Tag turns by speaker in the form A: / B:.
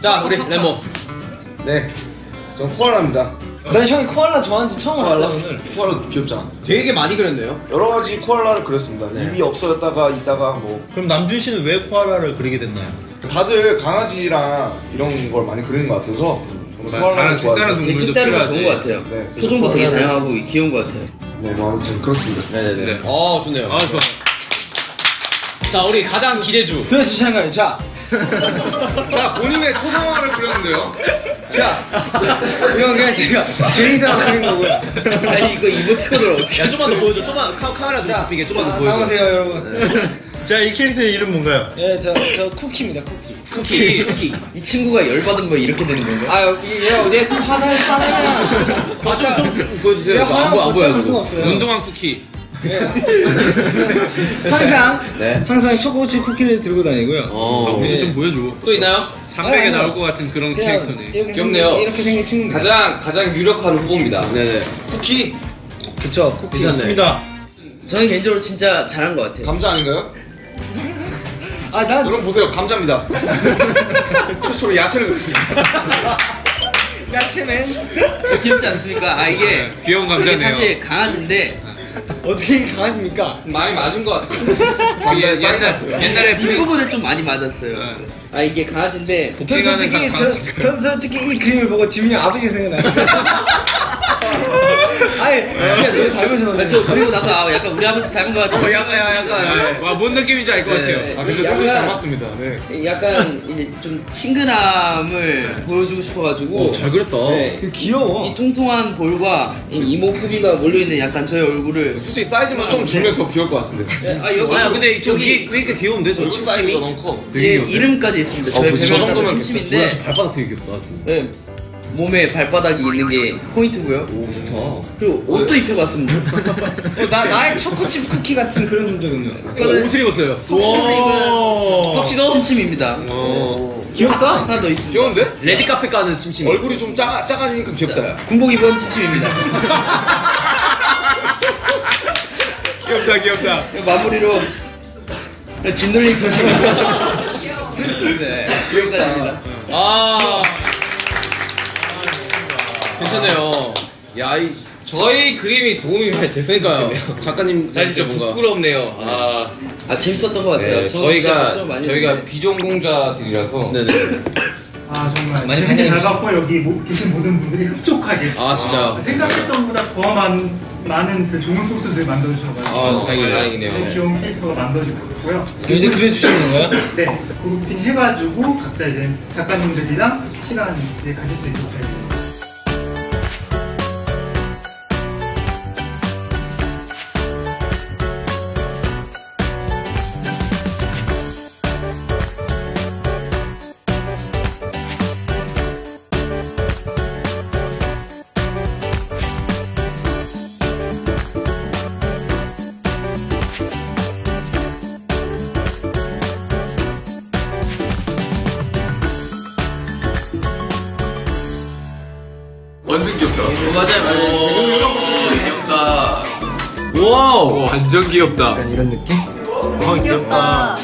A: 자 우리 레모
B: 네. 전 코알라입니다.
C: 난 형이 코알라 좋아하는지 처음 알았어
B: 코알라?
C: 오늘.
B: 코알라 귀엽잖아.
A: 되게 많이 그렸네요
B: 여러 가지 코알라를 그렸습니다.
A: 네.
B: 입이 없어졌다가 있다가 뭐
D: 그럼 남준 씨는 왜 코알라를 그리게 됐나요?
B: 다들 강아지랑 이런 걸 많이 그리는 것 같아서 저는 코알라를 좋아해요.
E: 되게 색다른 거 좋은 거 같아요.
B: 네.
E: 표정도 되게 다양하고 귀여운 거 같아요.
B: 네, 뭐 아무튼 그렇습니다.
A: 네네 네 어 좋네요
F: 아 좋아.
A: 자 우리 가장 기대주
C: 그래서 주시한 거예요. 자,
B: 자, 본인의 초상화를 그렸는데요.
C: 자, 이건 그냥 제가 제 인상으로 그린 거고요.
E: 아니 이거 이모티콘을 어떻게?
A: 야 좀만 더 보여줘 좀만 카, 카메라 좀 굽히게 좀만 더
C: 아,
A: 보여줘
C: 나오세요 여러분.
D: 자, 이 캐릭터의 이름 뭔가요?
C: 예, 저, 저 쿠키입니다, 쿠키.
A: 쿠키 쿠키
E: 이 친구가 열 받으면 뭐 이렇게 되는 건가?
C: 아, 여기 얘, 얘좀 화날, 화나면.
A: 아 좀 좀 보여주세요
C: 얘
A: 이거 안
C: 화나면
A: 보여 안 보여 이거
C: 없어요.
F: 운동한 쿠키.
C: 항상,
A: 네.
C: 항상 초코치 쿠키를 들고 다니고요.
F: 아,
A: 어.
F: 우리도
C: 네.
F: 좀 보여줘.
A: 또 있나요?
F: 300에
C: 아니,
F: 나올 것 같은 그런
C: 그냥
F: 캐릭터네.
C: 이렇게
E: 귀엽네요.
C: 생긴, 이렇게 생긴 친구입니다.
E: 가장 가장 유력한 후보입니다.
A: 네네
B: 쿠키
C: 그쵸, 쿠키.
D: 좋습니다.
E: 저는 개인적으로 진짜 잘한 것 같아요.
B: 감자 아닌가요?
C: 아, 난
B: 여러분 보세요, 감자입니다. 최초로 야채를 그렸습니다.
C: 야채맨.
E: 귀엽지 않습니까? 아 이게
F: 네, 귀여운
E: 이게
F: 감자네요.
E: 사실 강아지인데
C: 어떻게 강아지입니까?
E: 많이 맞은 것 같아요.
F: 옛날. 옛날에
E: 이 부분에 좀 많이 맞았어요.
F: 네.
E: 아 이게 강아지인데
C: 전 솔직히,
F: 강-
C: 저, 전 솔직히 이 그림을 보고 지민이 형 아버지 생각나요. 아니, 진짜 너무 닮으셔서.
E: 아, 저 그리고 나서 아, 약간 우리 아버지 닮은 것 같아요.
A: 어 약간 야, 약간
F: 와, 뭔 느낌인지 알 것
A: 네.
F: 같아요.
B: 아, 근데
E: 약간-
B: 솔직히 닮았습니다. 네.
E: 약간 이제 좀 친근함을 보여주고 싶어가지고
A: 오, 잘 그렸다
E: 네.
C: 그 귀여워.
E: 이 통통한 볼과 이 이목구비가 몰려있는 약간 저의 얼굴을
B: 솔직히 사이즈만 좀 줄면 더 귀여울 것 같은데.
E: 아 여기
A: 아 근데 저 이게 왜 이렇게 귀여운데 저
B: 얼굴
A: 침침이
B: 사이즈가 너무 커.
E: 얘 이름까지 있습니다. 저의
B: 어, 그 정도면
A: 뭐야
E: 침침인데
A: 저 발바닥 되게 귀엽다
E: 네, 몸에 발바닥이 있는 게 포인트고요.
A: 오 좋다
E: 그리고 옷도 입혀봤습니다.
C: 어, 나, 나의 초코칩 쿠키 같은 그런.
A: 어, 옷을 입었어요
E: 턱시도 입은
A: 턱시도?
E: 침침입니다.
C: 귀엽다.
E: 하나 더 있습니다.
B: 귀여운데?
A: 레드 카펫 가는 침침이
B: 얼굴이 좀 작아, 작아지니까 귀엽다.
E: 군복 입은 침침입니다.
F: 귀엽다, 귀엽다.
E: 마무리로 진돌린 침침입니다. 네, 여기까지입니다.
A: 아 괜찮네요 야 이
G: 저희 그림이 도움이 많이.
A: 그러니까요 작가님
G: 사실 좀
A: 뭔가
G: 부끄럽네요. 아,
E: 아 재밌었던 것 같아요.
G: 네,
E: 저 진짜
G: 저희가
E: 많이
G: 저희가
E: 했는데.
G: 비전공자들이라서
A: 네네
H: 아 정말
C: 많이
H: 재밌게 잘 봤고 여기 모- 계신 모든 분들이 흡족하게
A: 아 진짜
H: 생각했던 것보다 더 많은 많은 그 좋은 소스들 만들어주셔가지고
A: 아 다행이네요
G: 다행이네요.
H: 네, 귀여운 캐릭터가 만들어지고 있고요.
C: 이제 그려주시는 건가요?
H: 네, 그룹핑 해가지고 각자 이제 작가님들이랑 시간 이제 가질 수 있도록 저
A: 귀엽다
F: 와우. 완전 귀엽다.
C: 이런 느낌?
D: 어, 귀엽다.